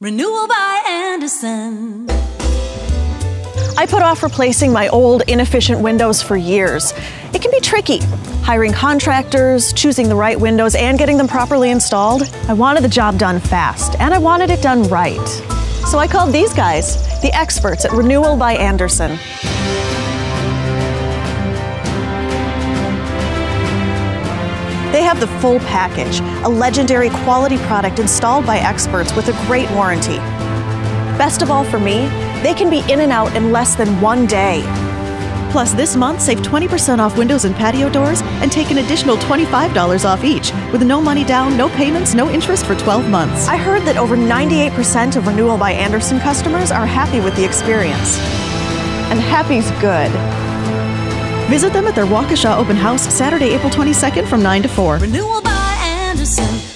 Renewal by Andersen. I put off replacing my old, inefficient windows for years. It can be tricky. Hiring contractors, choosing the right windows, and getting them properly installed. I wanted the job done fast, and I wanted it done right. So I called these guys, the experts at Renewal by Andersen. They have the full package, a legendary quality product installed by experts with a great warranty. Best of all for me, they can be in and out in less than one day. Plus, this month, save 20% off windows and patio doors and take an additional $25 off each with no money down, no payments, no interest for 12 months. I heard that over 98% of Renewal by Andersen customers are happy with the experience. And happy's good. Visit them at their Waukesha open house Saturday, April 22nd from 9 to 4. Renewal by Andersen.